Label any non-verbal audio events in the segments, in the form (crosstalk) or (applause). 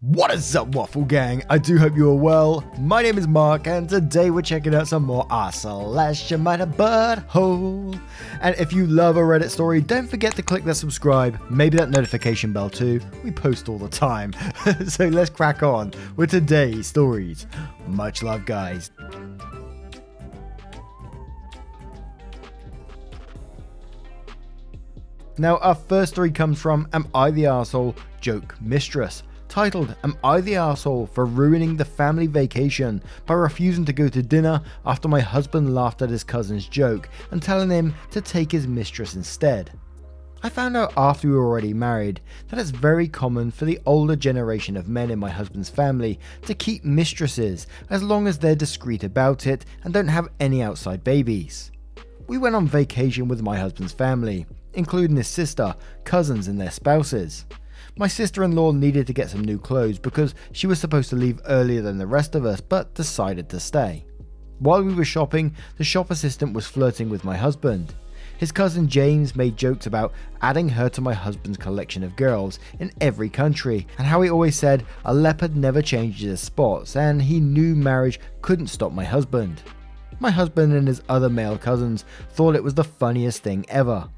What is up, Waffle Gang? I do hope you are well. My name is Mark, and today we're checking out some more Ah Celeste Might Have Butthole. And if you love a Reddit story, don't forget to click that subscribe, maybe that notification bell too. We post all the time. (laughs) so let's crack on with today's stories. Much love, guys. Now, our first story comes from Am I the Arsehole Joke Mistress titled Am I the Asshole for ruining the family vacation by refusing to go to dinner after my husband laughed at his cousin's joke and telling him to take his mistress instead? I found out after we were already married that it's very common for the older generation of men in my husband's family to keep mistresses as long as they're discreet about it and don't have any outside babies. We went on vacation with my husband's family, including his sister, cousins, and their spouses. My sister in law needed to get some new clothes because she was supposed to leave earlier than the rest of us but decided to stay. While we were shopping, the shop assistant was flirting with my husband. His cousin James made jokes about adding her to my husband's collection of girls in every country, and how he always said a leopard never changes his spots, and he knew marriage couldn't stop my husband. My husband and his other male cousins thought it was the funniest thing ever.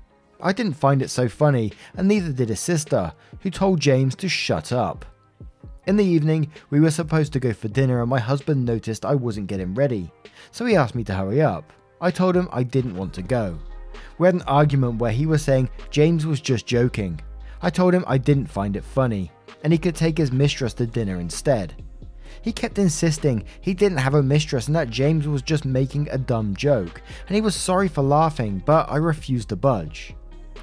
I didn't find it so funny, and neither did his sister, who told James to shut up. In the evening, we were supposed to go for dinner, and my husband noticed I wasn't getting ready, so he asked me to hurry up. I told him I didn't want to go. We had an argument where he was saying James was just joking. I told him I didn't find it funny, and he could take his mistress to dinner instead. He kept insisting he didn't have a mistress and that James was just making a dumb joke, and he was sorry for laughing, but I refused to budge.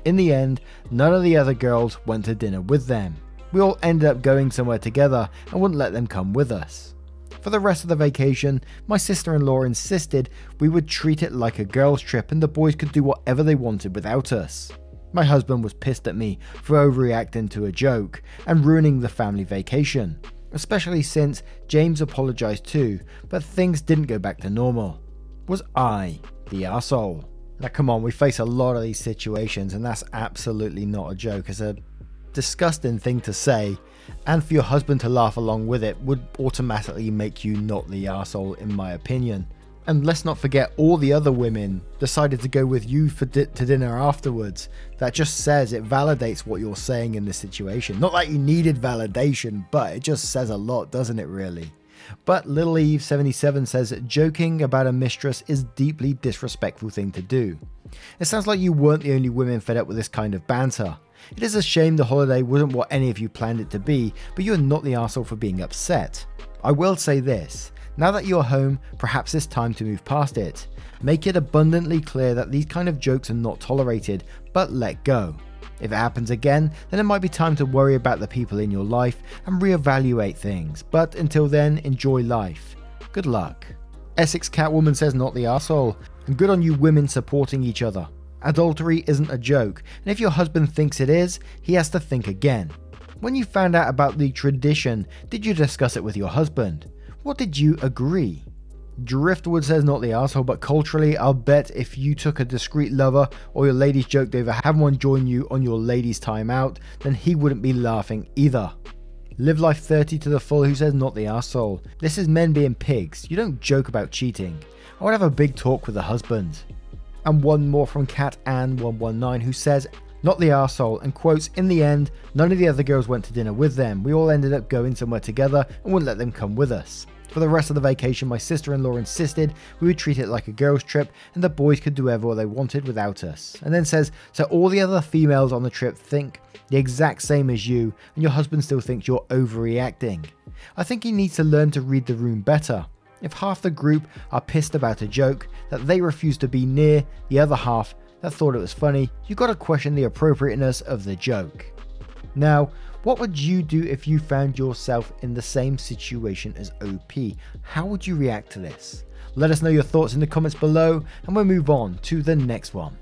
In the end, none of the other girls went to dinner with them. We all ended up going somewhere together and wouldn't let them come with us. For the rest of the vacation, my sister in law insisted we would treat it like a girls' trip and the boys could do whatever they wanted without us. My husband was pissed at me for overreacting to a joke and ruining the family vacation, especially since James apologized too, but things didn't go back to normal. Was I the asshole? Now, come on, we face a lot of these situations, and that's absolutely not a joke. It's a disgusting thing to say, and for your husband to laugh along with it would automatically make you not the asshole, in my opinion. And let's not forget, all the other women decided to go with you for di- to dinner afterwards. That just says it validates what you're saying in this situation. Not like you needed validation, but it just says a lot, doesn't it, really? But Little Eve 77 says joking about a mistress is deeply disrespectful thing to do. It sounds like you weren't the only women fed up with this kind of banter. It is a shame the holiday wasn't what any of you planned it to be, but you're not the asshole for being upset. I will say this, now that you're home, perhaps it's time to move past it. Make it abundantly clear that these kind of jokes are not tolerated, but let go. If it happens again, then it might be time to worry about the people in your life and reevaluate things, but until then, enjoy life. Good luck. Essex Catwoman says not the asshole, and good on you women supporting each other. Adultery isn't a joke, and if your husband thinks it is, he has to think again. When you found out about the tradition, did you discuss it with your husband? What did you agree? Driftwood says not the asshole, but culturally, I'll bet if you took a discreet lover or your ladies joked over having one join you on your ladies' time out, then he wouldn't be laughing either. Live Life 30 to the full who says not the asshole. This is men being pigs. You don't joke about cheating. I would have a big talk with the husband. And one more from Cat Ann 119 who says not the asshole and quotes in the end none of the other girls went to dinner with them. We all ended up going somewhere together and wouldn't let them come with us. For the rest of the vacation, my sister in law insisted we would treat it like a girls' trip and the boys could do whatever they wanted without us. And then says, So all the other females on the trip think the exact same as you, and your husband still thinks you're overreacting. I think he needs to learn to read the room better. If half the group are pissed about a joke that they refuse to be near the other half that thought it was funny, you gotta question the appropriateness of the joke. Now, what would you do if you found yourself in the same situation as OP? How would you react to this? Let us know your thoughts in the comments below, and we'll move on to the next one.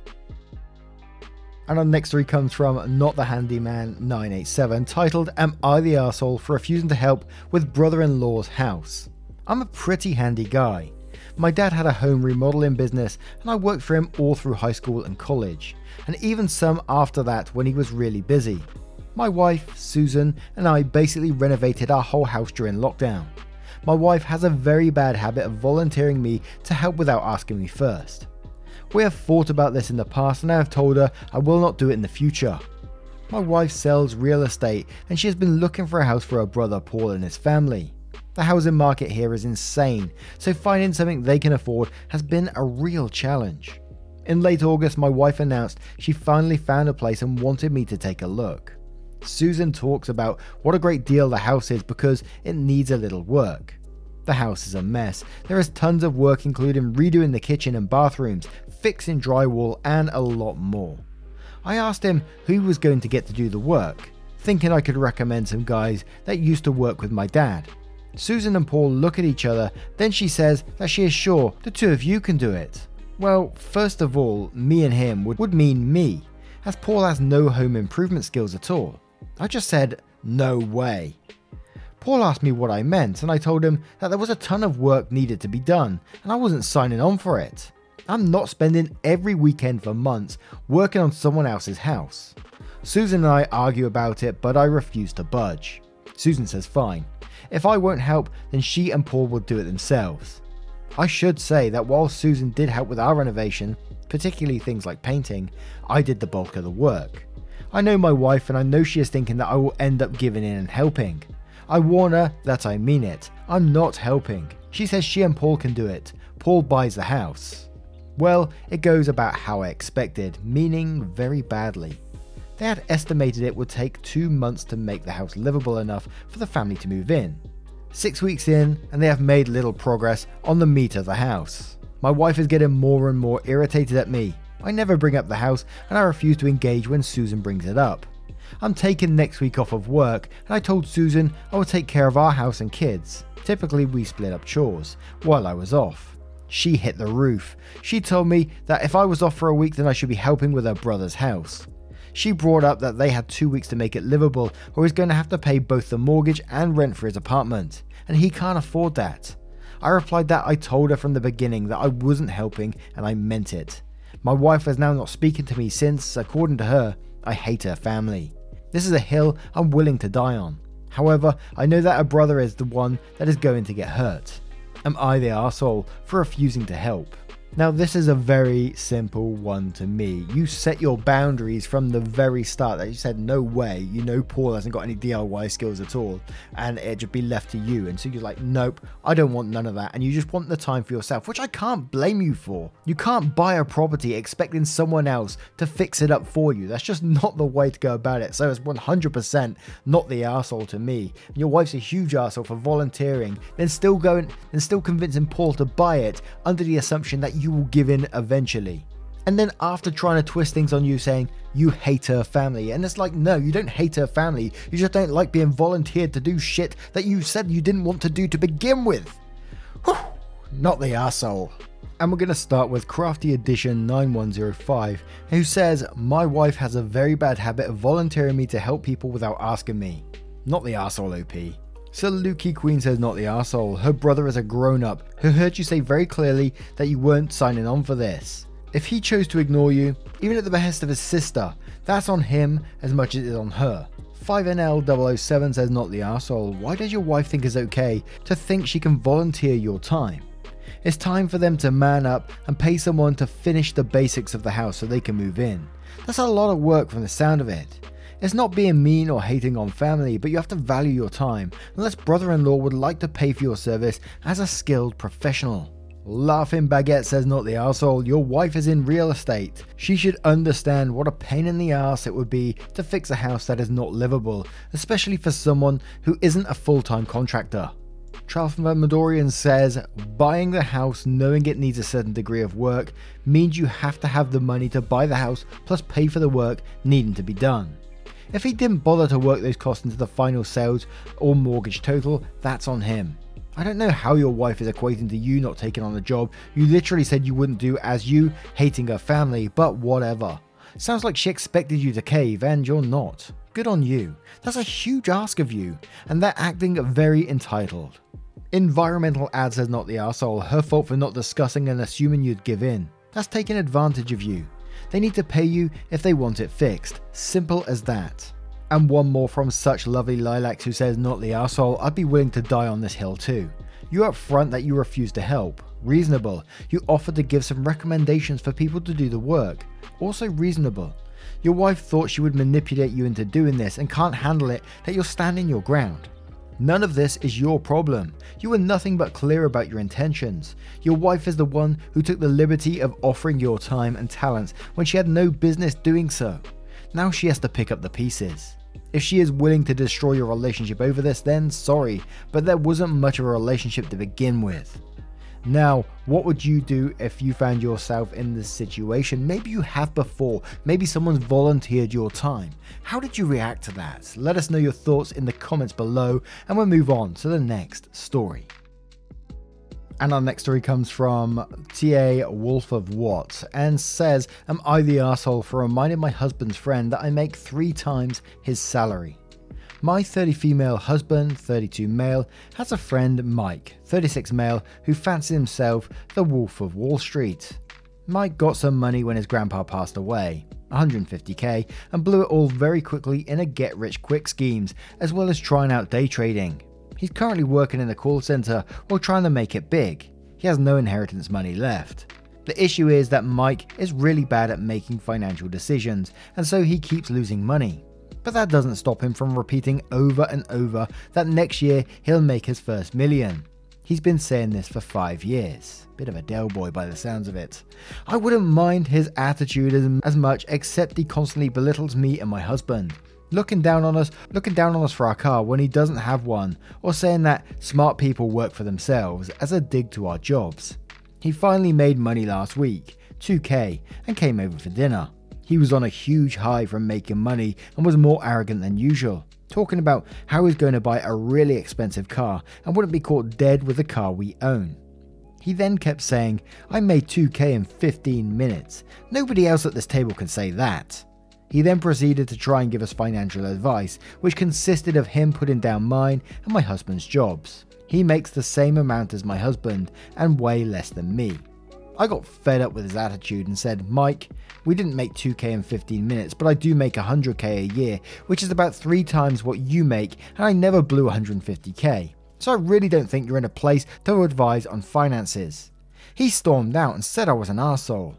And our next story comes from Not the Handyman 987, titled Am I the Arsehole for refusing to help with brother in law's house? I'm a pretty handy guy. My dad had a home remodeling business, and I worked for him all through high school and college, and even some after that when he was really busy. My wife, Susan, and I basically renovated our whole house during lockdown. My wife has a very bad habit of volunteering me to help without asking me first. We have thought about this in the past and I have told her I will not do it in the future. My wife sells real estate and she has been looking for a house for her brother Paul and his family. The housing market here is insane, so finding something they can afford has been a real challenge. In late August, my wife announced she finally found a place and wanted me to take a look. Susan talks about what a great deal the house is because it needs a little work. The house is a mess. There is tons of work, including redoing the kitchen and bathrooms, fixing drywall, and a lot more. I asked him who was going to get to do the work, thinking I could recommend some guys that used to work with my dad. Susan and Paul look at each other, then she says that she is sure the two of you can do it. Well, first of all, me and him would, would mean me, as Paul has no home improvement skills at all. I just said, no way. Paul asked me what I meant, and I told him that there was a ton of work needed to be done, and I wasn't signing on for it. I'm not spending every weekend for months working on someone else's house. Susan and I argue about it, but I refuse to budge. Susan says fine. If I won't help, then she and Paul will do it themselves. I should say that while Susan did help with our renovation, particularly things like painting, I did the bulk of the work. I know my wife and I know she is thinking that I will end up giving in and helping. I warn her that I mean it. I'm not helping. She says she and Paul can do it. Paul buys the house. Well, it goes about how I expected, meaning very badly. They had estimated it would take two months to make the house livable enough for the family to move in. Six weeks in, and they have made little progress on the meat of the house. My wife is getting more and more irritated at me. I never bring up the house, and I refuse to engage when Susan brings it up. I'm taking next week off of work, and I told Susan I would take care of our house and kids. Typically, we split up chores while I was off. She hit the roof. She told me that if I was off for a week, then I should be helping with her brother's house. She brought up that they had two weeks to make it livable, or he's going to have to pay both the mortgage and rent for his apartment, and he can't afford that. I replied that I told her from the beginning that I wasn't helping and I meant it. My wife has now not speaking to me since, according to her, I hate her family. This is a hill I'm willing to die on. However, I know that her brother is the one that is going to get hurt. Am I the asshole for refusing to help? Now, this is a very simple one to me. You set your boundaries from the very start that you said, no way, you know, Paul hasn't got any DIY skills at all, and it should be left to you. And so you're like, nope, I don't want none of that. And you just want the time for yourself, which I can't blame you for. You can't buy a property expecting someone else to fix it up for you. That's just not the way to go about it. So it's 100% not the asshole to me. And your wife's a huge asshole for volunteering, then still going and still convincing Paul to buy it under the assumption that you you will give in eventually. And then after trying to twist things on you saying you hate her family. And it's like, no, you don't hate her family. You just don't like being volunteered to do shit that you said you didn't want to do to begin with. Whew, not the asshole. And we're going to start with Crafty Edition 9105, who says, My wife has a very bad habit of volunteering me to help people without asking me. Not the asshole OP. So Lukey Queen says not the asshole. Her brother is a grown up who heard you say very clearly that you weren't signing on for this. If he chose to ignore you, even at the behest of his sister, that's on him as much as it is on her. 5NL007 says not the asshole. Why does your wife think it's okay to think she can volunteer your time? It's time for them to man up and pay someone to finish the basics of the house so they can move in. That's a lot of work from the sound of it. It's not being mean or hating on family, but you have to value your time, unless brother in law would like to pay for your service as a skilled professional. Laughing Baguette says, Not the asshole, your wife is in real estate. She should understand what a pain in the ass it would be to fix a house that is not livable, especially for someone who isn't a full time contractor. Tralfamadorian says, Buying the house knowing it needs a certain degree of work means you have to have the money to buy the house plus pay for the work needing to be done. If he didn't bother to work those costs into the final sales or mortgage total, that's on him. I don't know how your wife is equating to you not taking on a job you literally said you wouldn't do as you hating her family, but whatever. Sounds like she expected you to cave and you're not. Good on you. That's a huge ask of you, and they're acting very entitled. Environmental ad says not the asshole, her fault for not discussing and assuming you'd give in. That's taking advantage of you. They need to pay you if they want it fixed. Simple as that. And one more from such lovely lilacs who says, Not the asshole, I'd be willing to die on this hill too. You upfront that you refuse to help. Reasonable. You offered to give some recommendations for people to do the work. Also reasonable. Your wife thought she would manipulate you into doing this and can't handle it that you're standing your ground. None of this is your problem. You were nothing but clear about your intentions. Your wife is the one who took the liberty of offering your time and talents when she had no business doing so. Now she has to pick up the pieces. If she is willing to destroy your relationship over this, then sorry, but there wasn't much of a relationship to begin with. Now, what would you do if you found yourself in this situation? Maybe you have before, maybe someone's volunteered your time. How did you react to that? Let us know your thoughts in the comments below, and we'll move on to the next story. And our next story comes from TA Wolf of What and says, Am I the asshole for reminding my husband's friend that I make three times his salary? My 30 female husband, 32 male, has a friend, Mike, 36 male, who fancies himself the Wolf of Wall Street. Mike got some money when his grandpa passed away, 150k, and blew it all very quickly in a get rich quick schemes, as well as trying out day trading. He's currently working in a call center while trying to make it big. He has no inheritance money left. The issue is that Mike is really bad at making financial decisions, and so he keeps losing money but that doesn't stop him from repeating over and over that next year he'll make his first million. He's been saying this for five years. Bit of a Del boy by the sounds of it. I wouldn't mind his attitude as, as much, except he constantly belittles me and my husband. Looking down on us, looking down on us for our car when he doesn't have one, or saying that smart people work for themselves as a dig to our jobs. He finally made money last week, 2k, and came over for dinner. He was on a huge high from making money and was more arrogant than usual, talking about how he's going to buy a really expensive car and wouldn't be caught dead with the car we own. He then kept saying, I made 2k in 15 minutes. Nobody else at this table can say that. He then proceeded to try and give us financial advice, which consisted of him putting down mine and my husband's jobs. He makes the same amount as my husband and way less than me. I got fed up with his attitude and said, Mike, we didn't make 2k in 15 minutes, but I do make 100k a year, which is about three times what you make, and I never blew 150k. So I really don't think you're in a place to advise on finances. He stormed out and said I was an asshole.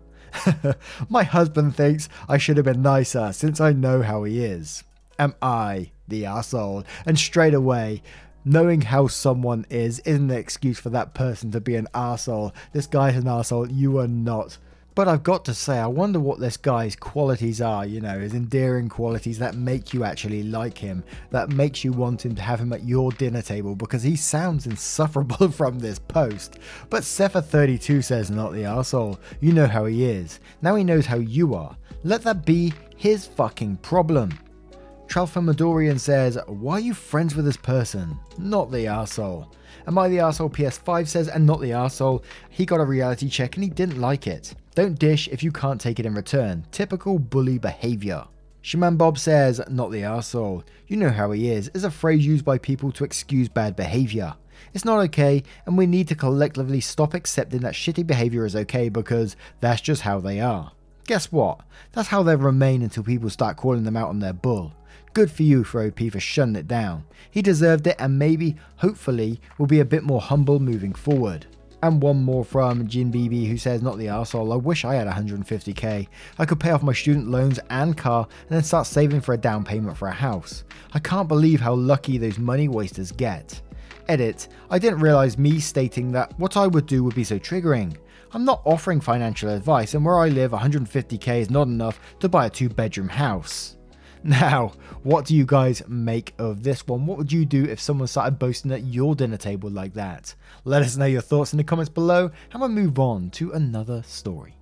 (laughs) My husband thinks I should have been nicer since I know how he is. Am I the asshole? And straight away, knowing how someone is isn't an excuse for that person to be an asshole. This guy's an asshole, you are not. But I've got to say, I wonder what this guy's qualities are, you know, his endearing qualities that make you actually like him, that makes you want him to have him at your dinner table, because he sounds insufferable (laughs) from this post. But Sepha32 says, not the asshole. You know how he is. Now he knows how you are. Let that be his fucking problem. Tralfamadorian says, Why are you friends with this person? Not the asshole. Am I the asshole? PS5 says, and not the asshole. He got a reality check and he didn't like it. Don't dish if you can't take it in return. Typical bully behavior. Shaman Bob says, not the asshole. You know how he is, is a phrase used by people to excuse bad behavior. It's not okay, and we need to collectively stop accepting that shitty behavior is okay because that's just how they are. Guess what? That's how they'll remain until people start calling them out on their bull. Good for you, for OP, for shutting it down. He deserved it and maybe, hopefully, will be a bit more humble moving forward. And one more from Jin BB who says, Not the arsehole, I wish I had 150k. I could pay off my student loans and car and then start saving for a down payment for a house. I can't believe how lucky those money wasters get. Edit, I didn't realise me stating that what I would do would be so triggering. I'm not offering financial advice, and where I live, 150k is not enough to buy a two bedroom house. (laughs) Now, what do you guys make of this one? What would you do if someone started boasting at your dinner table like that? Let us know your thoughts in the comments below, and we'll move on to another story.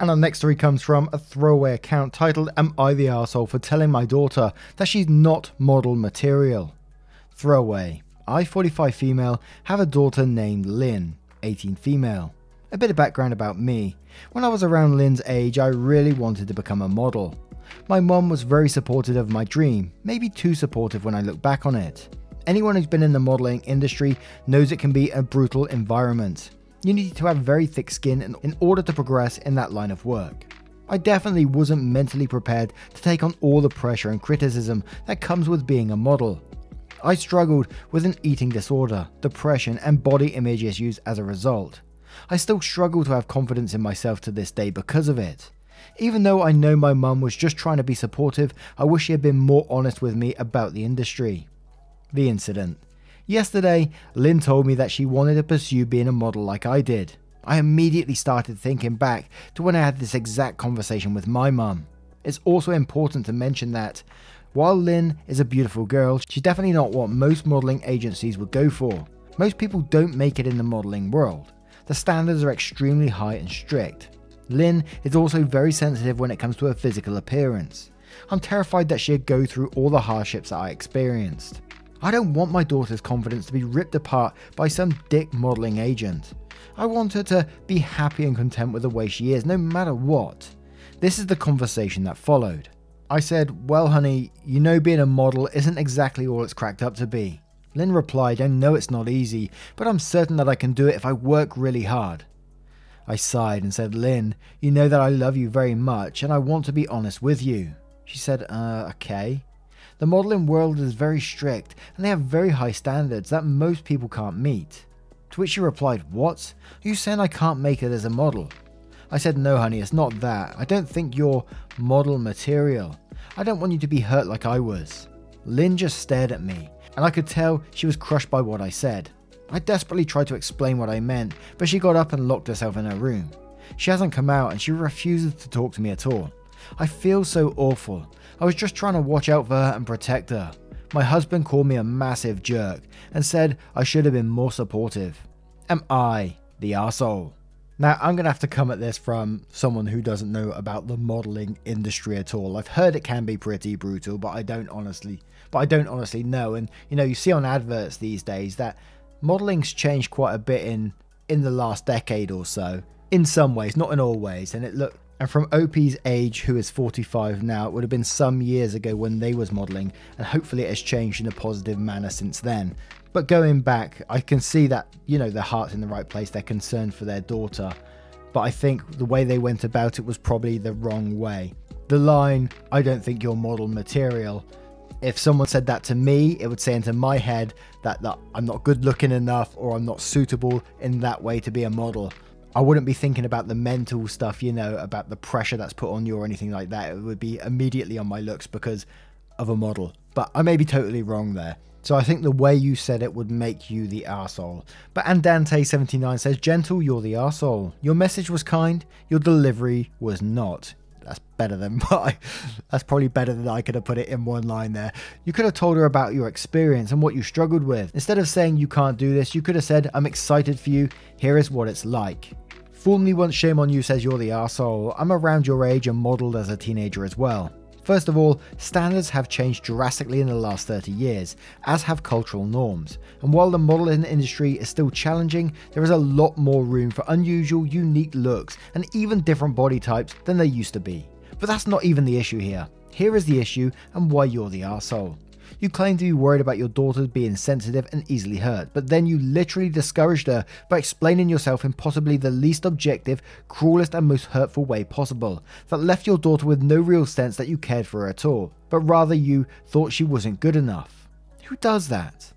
And our next story comes from a throwaway account titled Am I the Arsehole for telling my daughter that she's not model material? Throwaway. I, 45 female, have a daughter named Lynn, 18 female. A bit of background about me. When I was around Lynn's age, I really wanted to become a model. My mom was very supportive of my dream, maybe too supportive when I look back on it. Anyone who's been in the modeling industry knows it can be a brutal environment. You need to have very thick skin in order to progress in that line of work. I definitely wasn't mentally prepared to take on all the pressure and criticism that comes with being a model. I struggled with an eating disorder, depression, and body image issues as a result. I still struggle to have confidence in myself to this day because of it. Even though I know my mum was just trying to be supportive, I wish she had been more honest with me about the industry. The incident. Yesterday, Lynn told me that she wanted to pursue being a model like I did. I immediately started thinking back to when I had this exact conversation with my mum. It's also important to mention that while Lynn is a beautiful girl, she's definitely not what most modelling agencies would go for. Most people don't make it in the modelling world. The standards are extremely high and strict. Lynn is also very sensitive when it comes to her physical appearance. I'm terrified that she'd go through all the hardships that I experienced. I don't want my daughter's confidence to be ripped apart by some dick modelling agent. I want her to be happy and content with the way she is, no matter what. This is the conversation that followed. I said, Well, honey, you know being a model isn't exactly all it's cracked up to be. Lynn replied, I know it's not easy, but I'm certain that I can do it if I work really hard. I sighed and said, Lynn, you know that I love you very much and I want to be honest with you. She said, uh, okay. The modelling world is very strict and they have very high standards that most people can't meet. To which she replied, What? Are you saying I can't make it as a model? I said, No, honey, it's not that. I don't think you're model material. I don't want you to be hurt like I was. Lynn just stared at me, and I could tell she was crushed by what I said. I desperately tried to explain what I meant, but she got up and locked herself in her room. She hasn't come out and she refuses to talk to me at all. I feel so awful. I was just trying to watch out for her and protect her. My husband called me a massive jerk and said I should have been more supportive. Am I the asshole? Now, I'm going to have to come at this from someone who doesn't know about the modeling industry at all. I've heard it can be pretty brutal, but I don't honestly, but I don't honestly know. And you know, you see on adverts these days that modeling's changed quite a bit in in the last decade or so. In some ways, not in all ways. And it look and from OP's age, who is 45 now, it would have been some years ago when they was modelling, and hopefully it has changed in a positive manner since then. But going back, I can see that, you know, their heart's in the right place, they're concerned for their daughter. But I think the way they went about it was probably the wrong way. The line, I don't think you're model material, if someone said that to me, it would say into my head that, that I'm not good looking enough or I'm not suitable in that way to be a model. I wouldn't be thinking about the mental stuff, you know, about the pressure that's put on you or anything like that. It would be immediately on my looks because of a model. But I may be totally wrong there. So I think the way you said it would make you the arsehole. But Andante79 says, Gentle, you're the arsehole. Your message was kind, your delivery was not. That's better than (laughs) my. That's probably better than I could have put it in one line there. You could have told her about your experience and what you struggled with. Instead of saying you can't do this, you could have said, I'm excited for you. Here is what it's like. Fool me once, shame on you says you're the asshole. I'm around your age and modelled as a teenager as well. First of all, standards have changed drastically in the last 30 years, as have cultural norms. And while the modeling industry is still challenging, there is a lot more room for unusual, unique looks and even different body types than there used to be. But that's not even the issue here. Here is the issue and why you're the asshole. You claim to be worried about your daughter being sensitive and easily hurt, but then you literally discouraged her by explaining yourself in possibly the least objective, cruelest, and most hurtful way possible, that left your daughter with no real sense that you cared for her at all, but rather you thought she wasn't good enough. Who does that?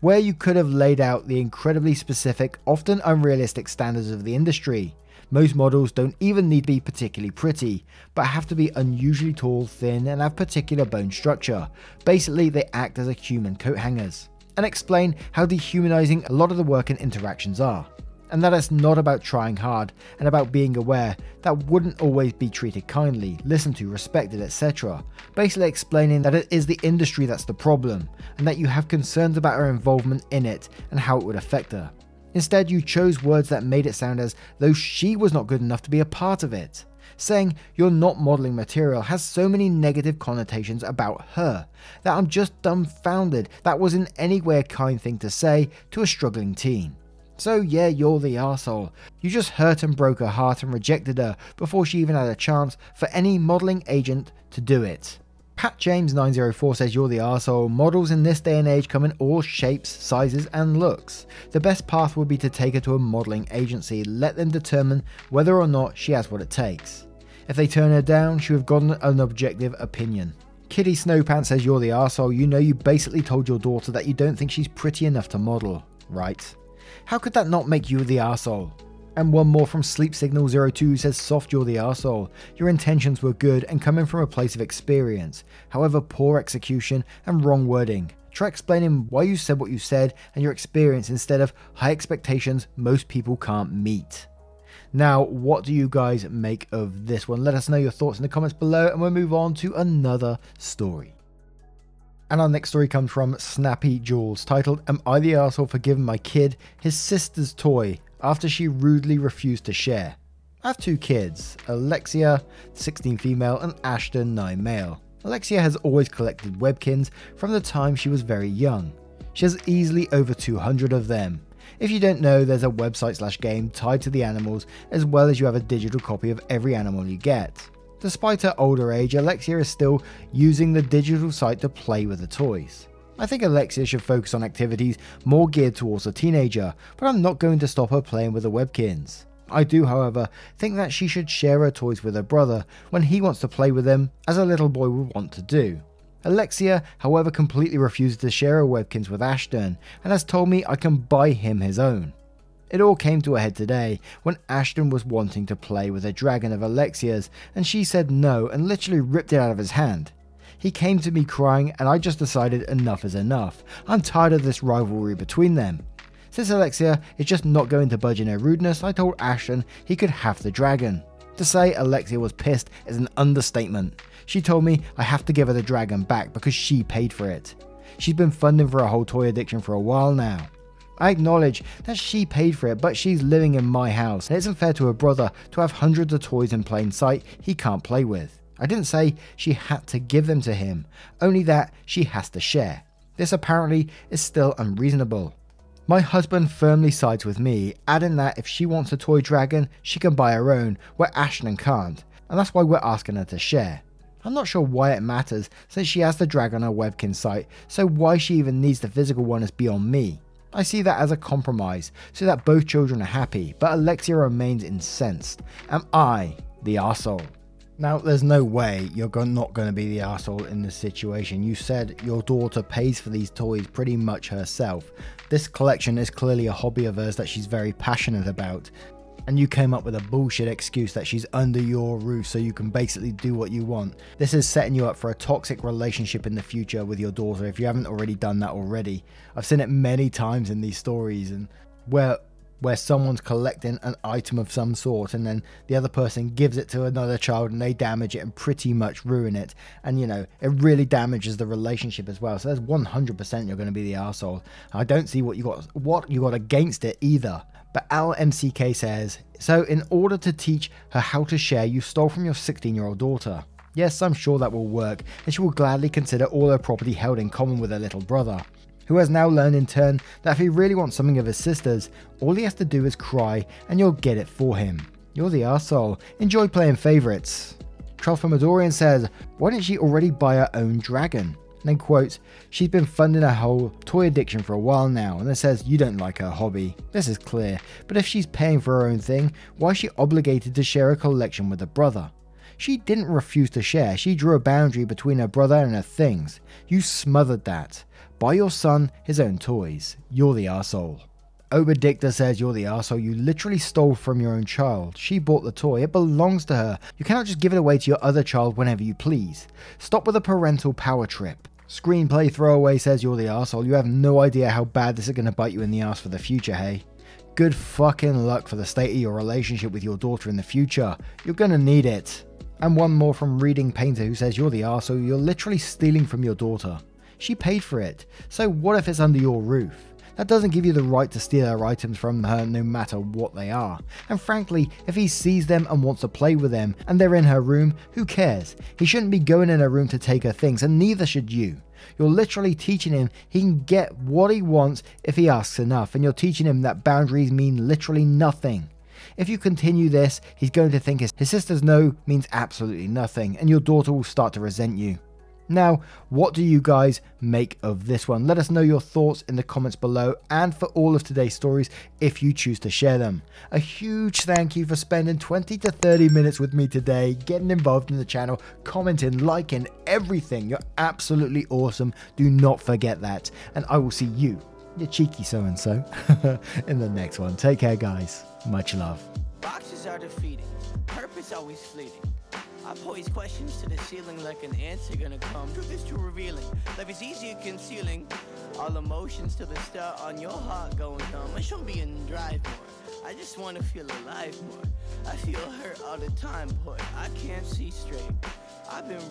Where you could have laid out the incredibly specific, often unrealistic standards of the industry, most models don't even need to be particularly pretty, but have to be unusually tall, thin, and have particular bone structure. Basically, they act as a human coat hangers. And explain how dehumanizing a lot of the work and interactions are. And that it's not about trying hard and about being aware that wouldn't always be treated kindly, listened to, respected, etc. Basically explaining that it is the industry that's the problem, and that you have concerns about her involvement in it and how it would affect her. Instead, you chose words that made it sound as though she was not good enough to be a part of it. Saying you're not modeling material has so many negative connotations about her that I'm just dumbfounded that was in any way a kind thing to say to a struggling teen. So yeah, you're the asshole. You just hurt and broke her heart and rejected her before she even had a chance for any modeling agent to do it. Pat James 904 says you're the arsehole. Models in this day and age come in all shapes, sizes, and looks. The best path would be to take her to a modeling agency, let them determine whether or not she has what it takes. If they turn her down, she would have gotten an objective opinion. Kitty Snowpants says you're the arsehole. You know you basically told your daughter that you don't think she's pretty enough to model, right? How could that not make you the arsehole? And one more from Sleep Signal 02 says soft you're the arsehole. Your intentions were good and coming from a place of experience. However, poor execution and wrong wording. Try explaining why you said what you said and your experience instead of high expectations most people can't meet. Now, what do you guys make of this one? Let us know your thoughts in the comments below and we'll move on to another story. And our next story comes from Snappy Jules, titled Am I the asshole for giving my kid his sister's toy after she rudely refused to share? I have two kids, Alexia, 16 female, and Ashton, 9 male. Alexia has always collected Webkinz from the time she was very young. She has easily over 200 of them. If you don't know, there's a website slash game tied to the animals, as well as you have a digital copy of every animal you get. Despite her older age, Alexia is still using the digital site to play with the toys. I think Alexia should focus on activities more geared towards a teenager, but I'm not going to stop her playing with the Webkinz. I do, however, think that she should share her toys with her brother when he wants to play with them, as a little boy would want to do. Alexia, however, completely refuses to share her Webkinz with Ashton and has told me I can buy him his own. It all came to a head today when Ashton was wanting to play with a dragon of Alexia's and she said no and literally ripped it out of his hand. He came to me crying and I just decided enough is enough. I'm tired of this rivalry between them. Since Alexia is just not going to budge in her rudeness, I told Ashton he could have the dragon. To say Alexia was pissed is an understatement. She told me I have to give her the dragon back because she paid for it. She's been funding for a whole toy addiction for a while now. I acknowledge that she paid for it, but she's living in my house, and it isn't fair to her brother to have hundreds of toys in plain sight he can't play with. I didn't say she had to give them to him, only that she has to share. This apparently is still unreasonable. My husband firmly sides with me, adding that if she wants a toy dragon, she can buy her own, where Ashton can't, and that's why we're asking her to share. I'm not sure why it matters, since she has the dragon on her Webkinz site, so why she even needs the physical one is beyond me. I see that as a compromise, so that both children are happy, but Alexia remains incensed. Am I the arsehole? Now, there's no way you're not going to be the asshole in this situation. You said your daughter pays for these toys pretty much herself. This collection is clearly a hobby of hers that she's very passionate about. And you came up with a bullshit excuse that she's under your roof so you can basically do what you want. This is setting you up for a toxic relationship in the future with your daughter if you haven't already done that already. I've seen it many times in these stories and where where someone's collecting an item of some sort and then the other person gives it to another child and they damage it and pretty much ruin it. And you know it really damages the relationship as well. So there's 100% you're going to be the asshole. I don't see what you got what you got against it either. But Al MCK says, So, in order to teach her how to share, you stole from your 16 year old daughter. Yes, I'm sure that will work, and she will gladly consider all her property held in common with her little brother who has now learned in turn that if he really wants something of his sister's, all he has to do is cry and you'll get it for him. You're the arsehole. Enjoy playing favourites. Tralfamadorian says, why didn't she already buy her own dragon? And then quotes, she's been funding her whole toy addiction for a while now, and then says, you don't like her hobby. This is clear, but if she's paying for her own thing, why is she obligated to share a collection with her brother? She didn't refuse to share, she drew a boundary between her brother and her things. You smothered that. Buy your son his own toys. You're the asshole. Oberdicta says you're the asshole. You literally stole from your own child. She bought the toy. It belongs to her. You cannot just give it away to your other child whenever you please. Stop with a parental power trip. Screenplay Throwaway says you're the asshole. You have no idea how bad this is going to bite you in the ass for the future, hey? Good fucking luck for the state of your relationship with your daughter in the future. You're gonna need it. And one more from Reading Painter who says you're the arsehole. You're literally stealing from your daughter. She paid for it, so what if it's under your roof? That doesn't give you the right to steal her items from her no matter what they are. And frankly, if he sees them and wants to play with them and they're in her room, who cares? He shouldn't be going in her room to take her things, and neither should you. You're literally teaching him he can get what he wants if he asks enough, and you're teaching him that boundaries mean literally nothing. If you continue this, he's going to think his, sister's no means absolutely nothing, and your daughter will start to resent you. Now, what do you guys make of this one? Let us know your thoughts in the comments below and for all of today's stories if you choose to share them. A huge thank you for spending 20 to 30 minutes with me today, getting involved in the channel, commenting, liking, everything. You're absolutely awesome. Do not forget that. And I will see you, you cheeky so and so, in the next one. Take care, guys. Much love. Boxes are defeating, purpose always fleeting. I pose questions to the ceiling like an answer gonna come. Truth is too revealing. Life is easier concealing. All emotions to the start on your heart going numb. I shouldn't be in drive more. I just wanna feel alive more. I feel hurt all the time, boy. I can't see straight. I've been